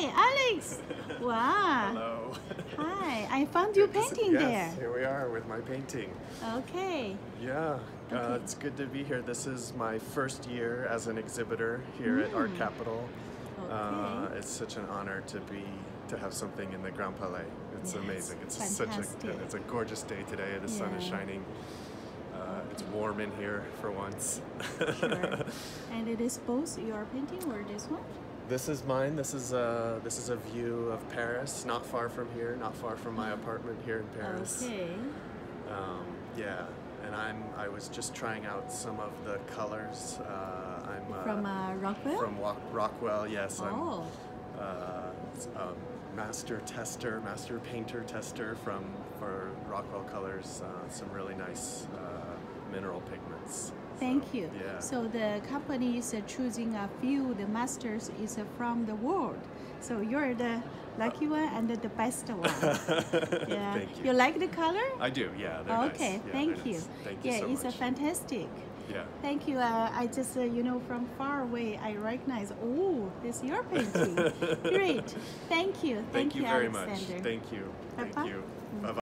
Hi, Alex. Wow. Hello. Hi, I found you Good to see- painting yes, here we are with my painting. Okay. Yeah, uh, it's good to be here. This is my first year as an exhibitor here at Art Mm. Capital. Uh, Okay. it's such an honor to be to have something in the Grand Palais. It's Yes, amazing. It's such a it's a gorgeous day today. The sun is shining. Uh, it's warm in here for once. Sure. and it is both your painting or this one? This is mine. This is a this is a view of Paris, not far from here, not far from my apartment here in Paris. Okay. Um, yeah, and I'm I was just trying out some of the colors. Uh, I'm uh, From uh, Rockwell? from Wa- Rockwell. Yes, oh. I'm uh, s- a master tester, master painter tester from for Rockwell Colors. Uh, some really nice uh, mineral pigments. Thank So, you. Yeah. So the company is uh, choosing a few. The masters is uh, from the world. So you're the lucky one and the best one. Yeah. Thank you. You like the color? I do. Yeah. They're nice. okay. Yeah, thank you. nice. Thank you yeah, so it's much. a fantastic. Yeah. Thank you. Uh, I just, uh, you know, from far away, I recognize. Oh, this is your painting. Great. Thank you. Thank, you you, very Alexander. much. Thank you. Thank Bye-bye. you. Bye bye.